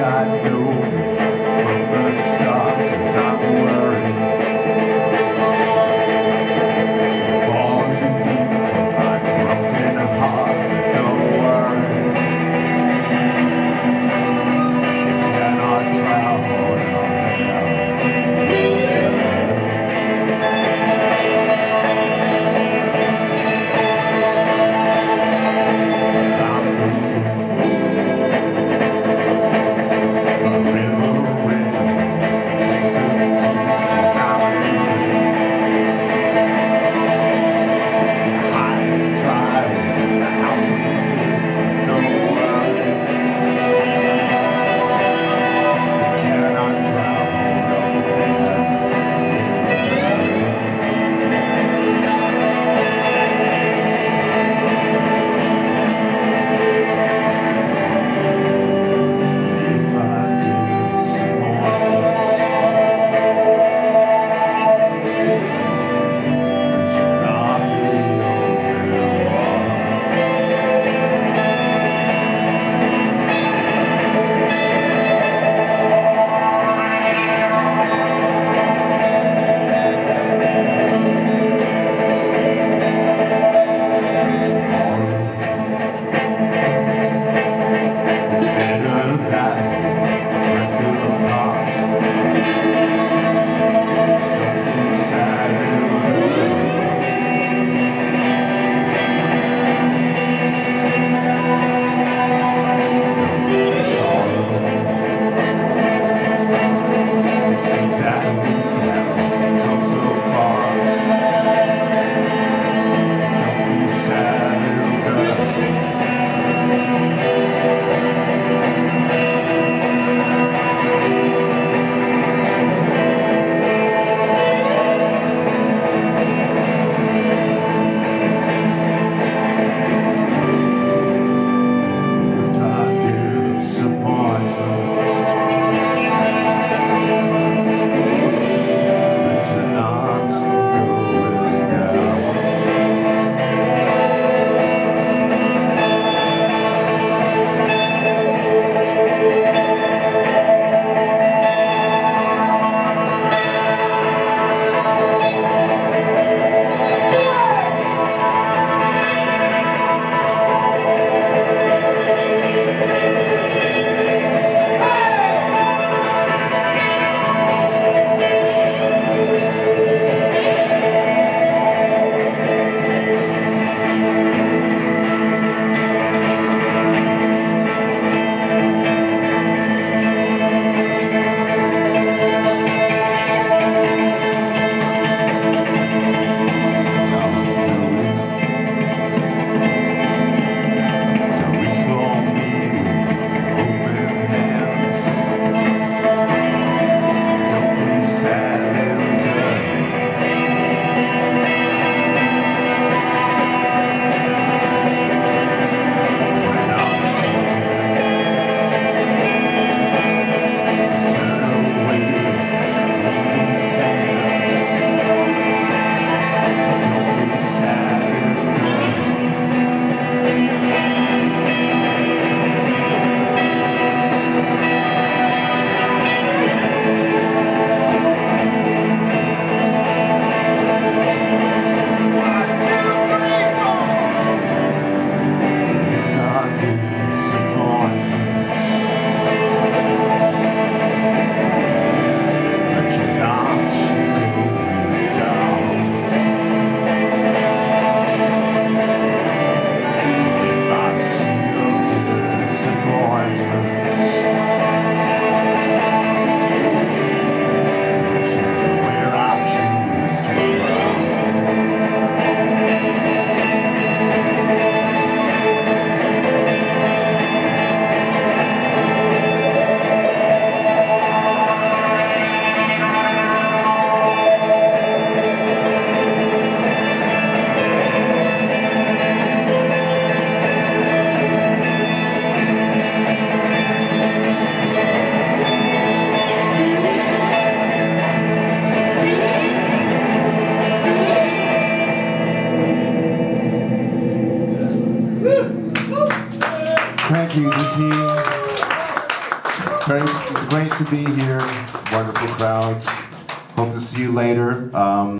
God knew from the start. Thank you, Eugene. Great, great to be here. Wonderful crowds. Hope to see you later. Um,